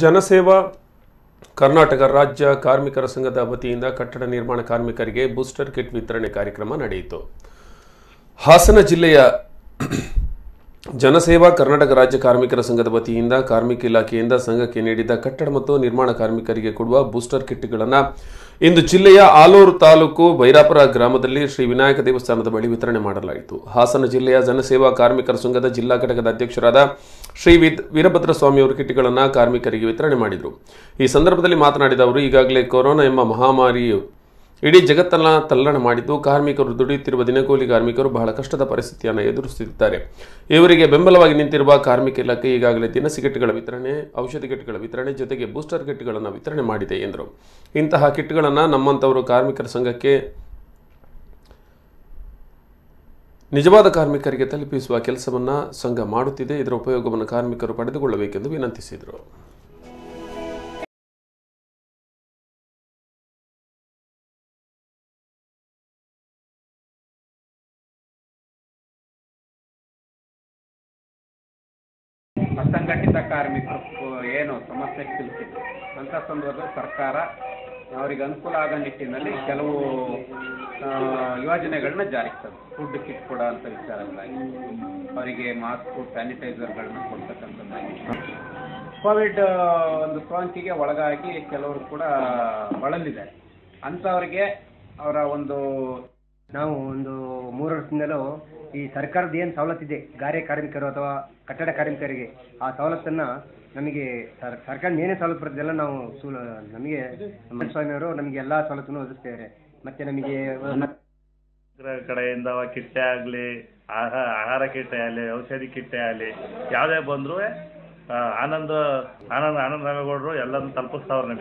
ಜನಸೇವಾ ಕರ್ನಾಟಕ ರಾಜ್ಯ ಕಾರ್ಮಿಕರ ಸಂಘದ ವತಿಯಿಂದ ಕಟ್ಟಡ ನಿರ್ಮಾಣ ಕಾರ್ಮಿಕರಿಗೆ ಬೂಸ್ಟರ್ ಕಿಟ್ ವಿತರಣೆ ಕಾರ್ಯಕ್ರಮ ನಡೆಯಿತು. ಹಾಸನ ಜಿಲ್ಲೆಯ ಜನಸೇವಾ ಕರ್ನಾಟಕ ರಾಜ್ಯ ಕಾರ್ಮಿಕರ ಸಂಘದ ವತಿಯಿಂದ ಕಾರ್ಮಿಕ ಇಲಾಖೆಯಿಂದ ಸಂಘಕ್ಕೆ ನೀಡಿದ ಕಟ್ಟಡ ಮತ್ತು ನಿರ್ಮಾಣ ಕಾರ್ಮಿಕರಿಗೆ ಕೊಡುವ ಬೂಸ್ಟರ್ ಕಿಟ್ಗಳನ್ನು ಇಂದು ಜಿಲ್ಲೆಯ ಆಲೂರು ತಾಲೂಕು ಬೈರಾಪುರ ಗ್ರಾಮದಲ್ಲಿ ಶ್ರೀ ವಿನಾಯಕ ದೇವಸ್ಥಾನದ ಬಳಿ ವಿತರಣೆ ಮಾಡಲಾಯಿತು. ಹಾಸನ ಜಿಲ್ಲೆಯ ಜನಸೇವಾ ಕಾರ್ಮಿಕರ ಸಂಘದ ಜಿಲ್ಲಾ ಘಟಕದ ಅಧ್ಯಕ್ಷರಾದ ಶ್ರೀ ವಿದ್ ವೀರಭದ್ರ ಸ್ವಾಮಿಯವರು ಕಿಟ್ಗಳನ್ನು ಕಾರ್ಮಿಕರಿಗೆ ವಿತರಣೆ ಮಾಡಿದರು. ಈ ಸಂದರ್ಭದಲ್ಲಿ ಮಾತನಾಡಿದ ಅವರು, ಈಗಾಗಲೇ ಕೊರೋನಾ ಎಂಬ ಮಹಾಮಾರಿಯು ಇಡೀ ಜಗತ್ತನ್ನ ತಲ್ಲಣ ಮಾಡಿದ್ದು ಕಾರ್ಮಿಕರು ದುಡಿಯುತ್ತಿರುವ ದಿನಗೂಲಿ ಕಾರ್ಮಿಕರು ಬಹಳ ಕಷ್ಟದ ಪರಿಸ್ಥಿತಿಯನ್ನು ಎದುರಿಸುತ್ತಿದ್ದಾರೆ. ಇವರಿಗೆ ಬೆಂಬಲವಾಗಿ ನಿಂತಿರುವ ಕಾರ್ಮಿಕ ಇಲಾಖೆ ಈಗಾಗಲೇ ದಿನಸಿ ಕಿಟ್ಗಳ ವಿತರಣೆ, ಔಷಧಿ ಕಿಟ್ಗಳ ವಿತರಣೆ ಜೊತೆಗೆ ಬೂಸ್ಟರ್ ಕಿಟ್ಗಳನ್ನು ವಿತರಣೆ ಮಾಡಿದೆ ಎಂದರು. ಇಂತಹ ಕಿಟ್ಗಳನ್ನು ನಮ್ಮಂಥವರು ಕಾರ್ಮಿಕರ ಸಂಘಕ್ಕೆ, ನಿಜವಾದ ಕಾರ್ಮಿಕರಿಗೆ ತಲುಪಿಸುವ ಕೆಲಸವನ್ನು ಸಂಘ ಮಾಡುತ್ತಿದೆ. ಇದರ ಉಪಯೋಗವನ್ನು ಕಾರ್ಮಿಕರು ಪಡೆದುಕೊಳ್ಳಬೇಕೆಂದು ವಿನಂತಿಸಿದರು. ಅಸಂಘಟಿತ ಕಾರ್ಮಿಕರು ಏನು ಸಮಸ್ಯೆ ತಿಳಿಸಿದ್ರು ಅಂತ ಸಂದರ್ಭದಲ್ಲಿ ಸರ್ಕಾರ ಅವರಿಗೆ ಅನುಕೂಲ ಆಗೋ ನಿಟ್ಟಿನಲ್ಲಿ ಕೆಲವು ಯೋಜನೆಗಳನ್ನ ಜಾರಿಗೆ ತಂದು ಫುಡ್ ಕಿಟ್ ಕೊಡೋ ಅಂಥ ವಿಚಾರಗಳಾಗಿ ಅವರಿಗೆ ಮಾಸ್ಕು ಸ್ಯಾನಿಟೈಸರ್ಗಳನ್ನ ಕೊಡ್ತಕ್ಕಂಥದ್ದಾಗಿ ಕೋವಿಡ್ ಒಂದು ಸೋಂಕಿಗೆ ಒಳಗಾಗಿ ಕೆಲವರು ಕೂಡ ಬಳಲಿದ್ದಾರೆ. ಅಂಥವ್ರಿಗೆ ಅವರ ಒಂದು ನಾವು ಒಂದು ಮೂರು ವರ್ಷದಿಂದಲೂ ಈ ಸರ್ಕಾರದ ಏನು ಸವಲತ್ತಿದೆ ಗಾರೆ ಕಾರ್ಮಿಕರು ಅಥವಾ ಕಟ್ಟಡ ಕಾರ್ಮಿಕರಿಗೆ, ಆ ಸವಲತ್ತನ್ನ ನಮಗೆ ಸರ್ಕಾರ ಏನೇ ಸವಲತ್ತು ಬರ್ತದೆಲ್ಲ ನಾವು ನಮಗೆ ಸ್ವಾಮಿ ಅವರು ನಮಗೆ ಎಲ್ಲಾ ಸವಲತ್ತನ್ನು ಒದಗಿಸ್ತಾರೆ ಮತ್ತೆ ನಮಗೆ ಕಡೆಯಿಂದ ಕಿಟ್ಟೆ ಆಗಲಿ ಆಹಾರ ಆಹಾರ ಕಿಟ್ಟೆ ಆಗಲಿ, ಔಷಧಿ ಕಿಟ್ಟೆ ಆಗಲಿ, ಯಾವುದೇ ಬಂದರೂ ಆನಂದ ಆನಂದ ಆನಂದ ರಾಮೇಗೌಡರು ಎಲ್ಲ ತಲುಪಿಸ್ತಾವ್ರೆ ನಿಮಗೆ.